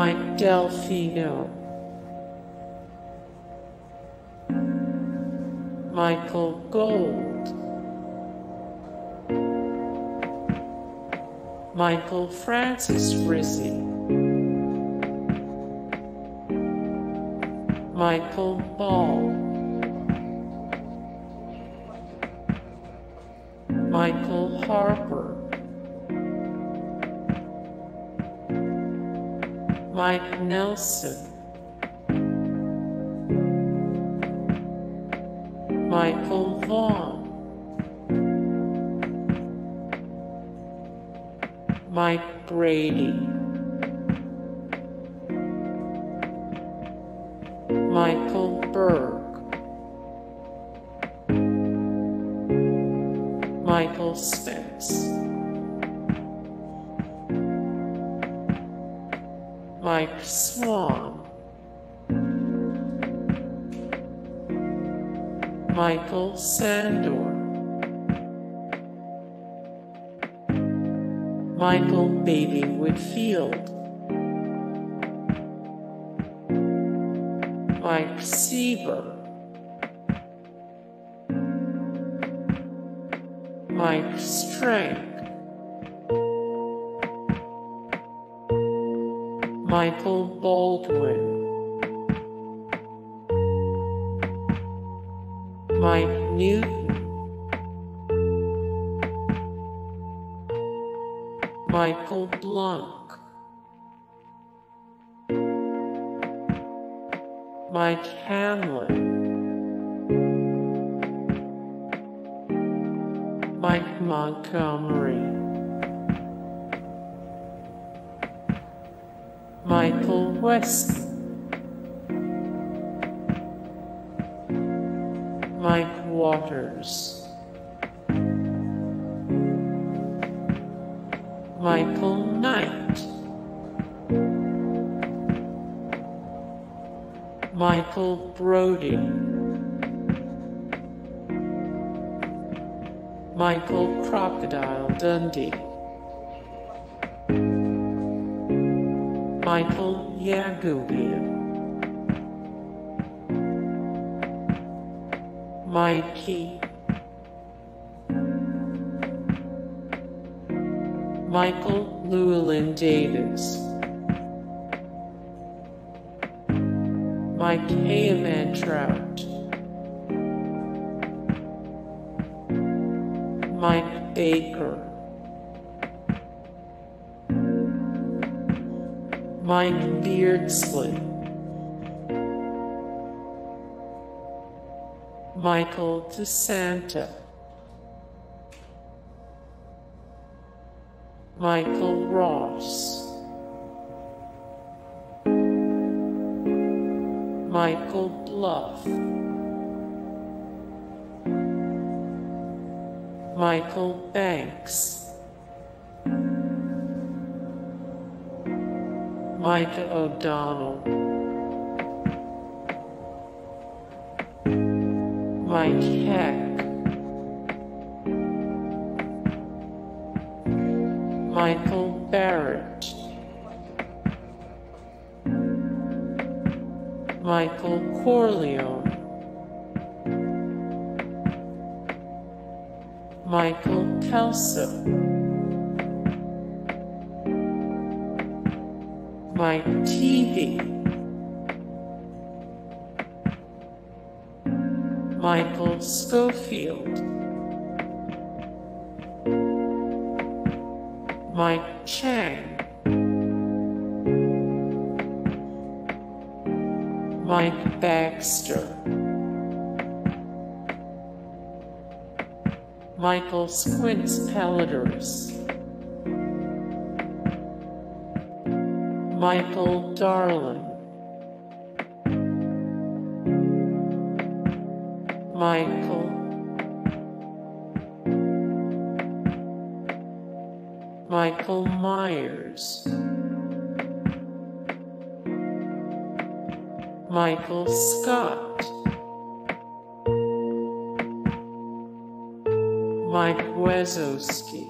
Mike Delfino, Michael Gold, Michael Francis Rizzi, Michael Boll, Michael Harper, Mike Nelson, Michael Vaughn, Mike Brady, Michael Berg, Michael Spence, Mike Swann, Michael Sandor, Michael Baby Whitfield, Mike Seaver, Mike Strank, Michael Baldwin, Mike Newton, Michael Blanc, Mike Hanlon, Mike Montgomery, Michael Westen. Mike Waters, Michael Knight, Michael Brody, Michael Crocodile Dundee, Michael? Yagoobian, Mikey, Michael Llewelyn Davies, Mike Hayaman Trout, Mike Baker, Mike Beardsley, Michael De Santa, Michael Ross, Michael Bluth, Michael Banks, Mike O'Donnell, Mike Heck, Michael Barrett, Michael Corleone, Michael Kelso, Mike Teavee, Michael Schofield, Mike Chang, Mike Baxter, Michael Squints Palledorous, Michael Darling, Michael, Michael Myers, Michael Scott, Mike Wazowski,